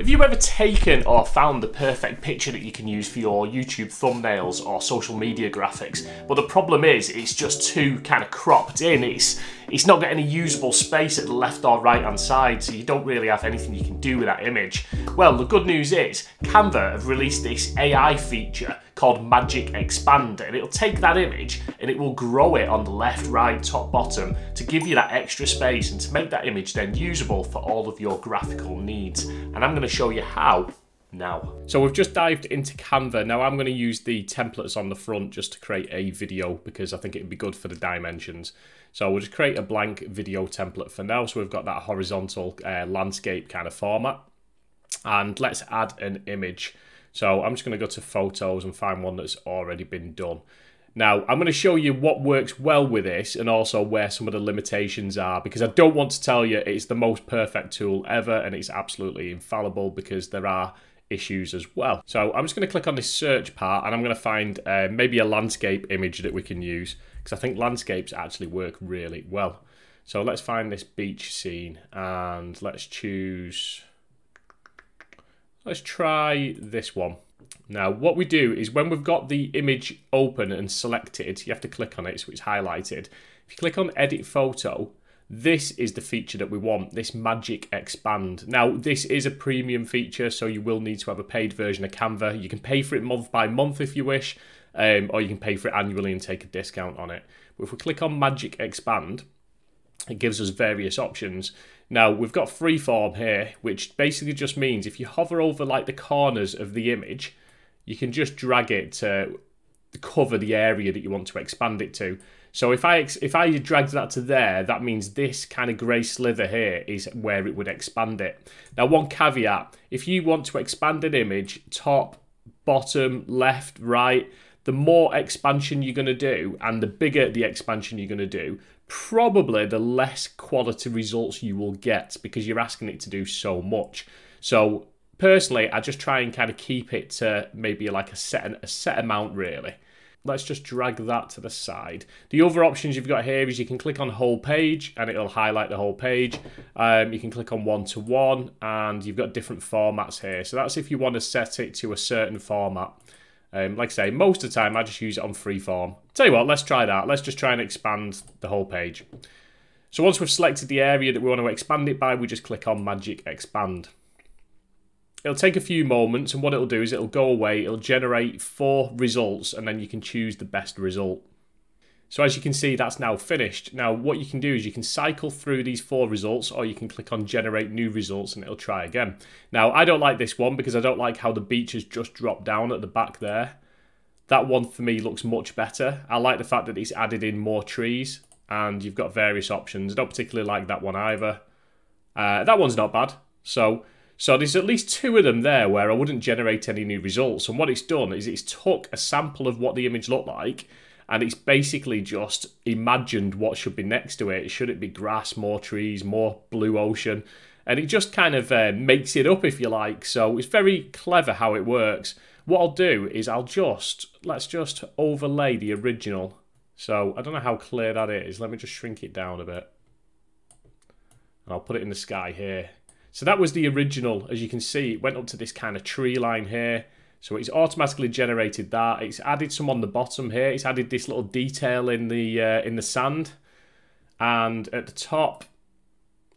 Have you ever taken or found the perfect picture that you can use for your YouTube thumbnails or social media graphics? But the problem is, it's just too kind of cropped in. It's it's not got any usable space at the left or right hand side, so you don't really have anything you can do with that image. Well, the good news is, Canva have released this AI feature called Magic Expand, and it'll take that image and it will grow it on the left, right, top, bottom to give you that extra space and to make that image then usable for all of your graphical needs. And I'm going to show you how now. So we've just dived into Canva. Now I'm going to use the templates on the front just to create a video because I think it'd be good for the dimensions. So we'll just create a blank video template for now. So we've got that horizontal uh, landscape kind of format. And let's add an image. So I'm just going to go to photos and find one that's already been done. Now, I'm going to show you what works well with this and also where some of the limitations are because I don't want to tell you it's the most perfect tool ever and it's absolutely infallible because there are issues as well. So I'm just going to click on this search part and I'm going to find uh, maybe a landscape image that we can use because I think landscapes actually work really well. So let's find this beach scene and let's choose, let's try this one. Now, what we do is when we've got the image open and selected, you have to click on it so it's highlighted. If you click on edit photo, this is the feature that we want, this magic expand. Now, this is a premium feature, so you will need to have a paid version of Canva. You can pay for it month by month if you wish, um, or you can pay for it annually and take a discount on it. But if we click on magic expand, it gives us various options. Now, we've got freeform here, which basically just means if you hover over like the corners of the image, you can just drag it to cover the area that you want to expand it to. So if I if I dragged that to there, that means this kind of grey slither here is where it would expand it. Now one caveat, if you want to expand an image, top, bottom, left, right, the more expansion you're going to do and the bigger the expansion you're going to do, probably the less quality results you will get because you're asking it to do so much. So personally, I just try and kind of keep it to maybe like a set a set amount really. Let's just drag that to the side. The other options you've got here is you can click on whole page and it'll highlight the whole page. Um, you can click on one-to-one -one, and you've got different formats here. So that's if you want to set it to a certain format. Um, like I say, most of the time I just use it on freeform. Tell you what, let's try that. Let's just try and expand the whole page. So once we've selected the area that we want to expand it by, we just click on Magic Expand. It'll take a few moments and what it'll do is it'll go away, it'll generate four results and then you can choose the best result. So as you can see, that's now finished. Now, what you can do is you can cycle through these four results or you can click on generate new results and it'll try again. Now, I don't like this one because I don't like how the beach has just dropped down at the back there. That one for me looks much better. I like the fact that it's added in more trees and you've got various options. I don't particularly like that one either. Uh, that one's not bad. So so there's at least two of them there where I wouldn't generate any new results. And what it's done is it's took a sample of what the image looked like and it's basically just imagined what should be next to it. Should it be grass, more trees, more blue ocean? And it just kind of uh, makes it up, if you like. So it's very clever how it works. What I'll do is I'll just, let's just overlay the original. So I don't know how clear that is. Let me just shrink it down a bit. And I'll put it in the sky here. So that was the original. As you can see, it went up to this kind of tree line here. So it's automatically generated that. It's added some on the bottom here. It's added this little detail in the uh, in the sand. And at the top,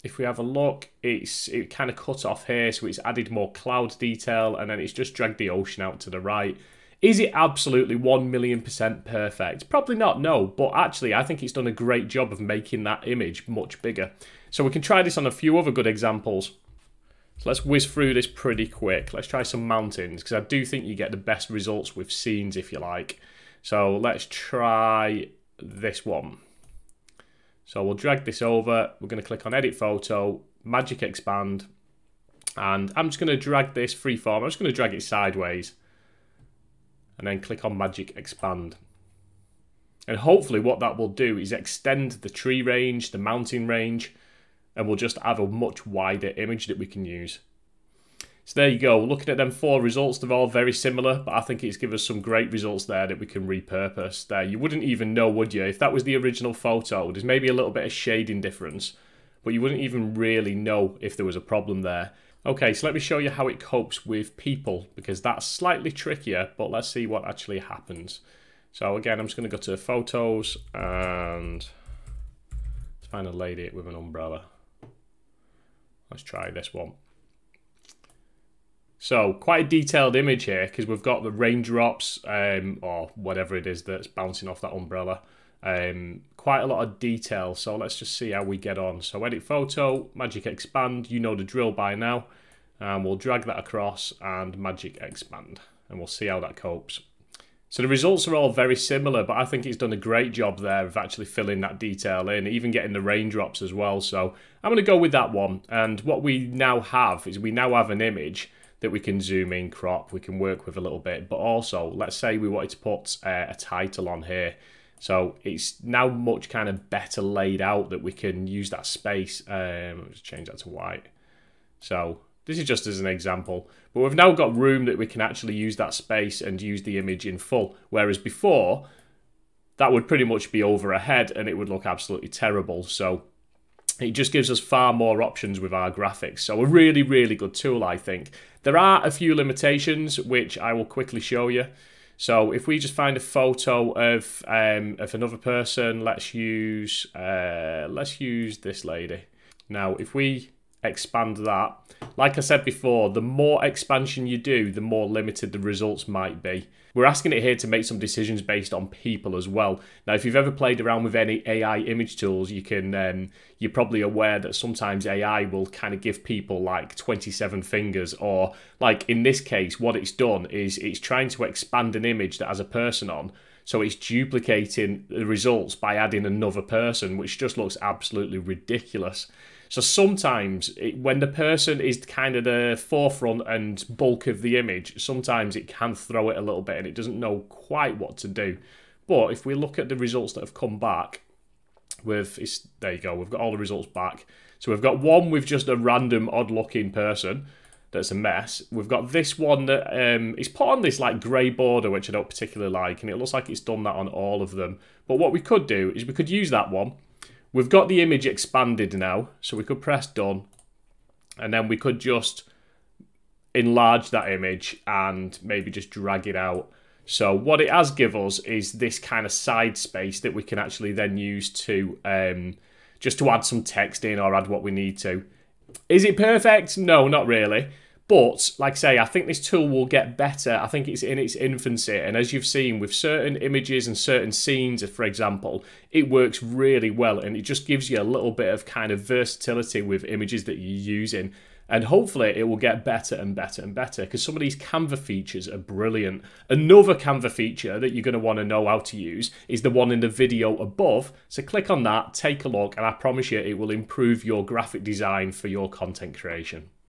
if we have a look, it's it kind of cut off here. So it's added more cloud detail and then it's just dragged the ocean out to the right. Is it absolutely 1 million percent perfect? Probably not, no. But actually, I think it's done a great job of making that image much bigger. So we can try this on a few other good examples. So let's whiz through this pretty quick. Let's try some mountains because I do think you get the best results with scenes if you like. So let's try this one. So we'll drag this over. We're going to click on edit photo, magic expand. And I'm just going to drag this freeform. I'm just going to drag it sideways. And then click on magic expand. And hopefully what that will do is extend the tree range, the mountain range, and we'll just have a much wider image that we can use. So there you go, looking at them four results, they're all very similar, but I think it's given us some great results there that we can repurpose there. You wouldn't even know, would you? If that was the original photo, there's maybe a little bit of shading difference, but you wouldn't even really know if there was a problem there. Okay, so let me show you how it copes with people because that's slightly trickier, but let's see what actually happens. So again, I'm just going to go to photos and find a lady with an umbrella. Let's try this one. So quite a detailed image here because we've got the raindrops um, or whatever it is that's bouncing off that umbrella. Um, quite a lot of detail. So let's just see how we get on. So edit photo, magic expand. You know the drill by now. And we'll drag that across and magic expand. And we'll see how that copes. So the results are all very similar, but I think it's done a great job there of actually filling that detail in, even getting the raindrops as well. So I'm going to go with that one. And what we now have is we now have an image that we can zoom in, crop, we can work with a little bit. But also, let's say we wanted to put uh, a title on here. So it's now much kind of better laid out that we can use that space. Um, let's change that to white. So this is just as an example. But we've now got room that we can actually use that space and use the image in full. Whereas before, that would pretty much be over a head and it would look absolutely terrible. So it just gives us far more options with our graphics. So a really, really good tool, I think. There are a few limitations, which I will quickly show you. So if we just find a photo of um, of another person, let's use uh, let's use this lady. Now, if we expand that, like I said before, the more expansion you do, the more limited the results might be. We're asking it here to make some decisions based on people as well. Now, if you've ever played around with any AI image tools, you can um, you're probably aware that sometimes AI will kind of give people like 27 fingers, or like in this case, what it's done is it's trying to expand an image that has a person on. So it's duplicating the results by adding another person, which just looks absolutely ridiculous. So sometimes it, when the person is kind of the forefront and bulk of the image, sometimes it can throw it a little bit and it doesn't know quite what to do. But if we look at the results that have come back, with there you go, we've got all the results back. So we've got one with just a random odd looking person that's a mess. We've got this one that um, is put on this like grey border, which I don't particularly like, and it looks like it's done that on all of them. But what we could do is we could use that one We've got the image expanded now, so we could press done, and then we could just enlarge that image and maybe just drag it out. So what it has give us is this kind of side space that we can actually then use to um, just to add some text in or add what we need to. Is it perfect? No, not really. But, like I say, I think this tool will get better. I think it's in its infancy. And as you've seen with certain images and certain scenes, for example, it works really well. And it just gives you a little bit of kind of versatility with images that you're using. And hopefully it will get better and better and better because some of these Canva features are brilliant. Another Canva feature that you're going to want to know how to use is the one in the video above. So click on that, take a look, and I promise you it will improve your graphic design for your content creation.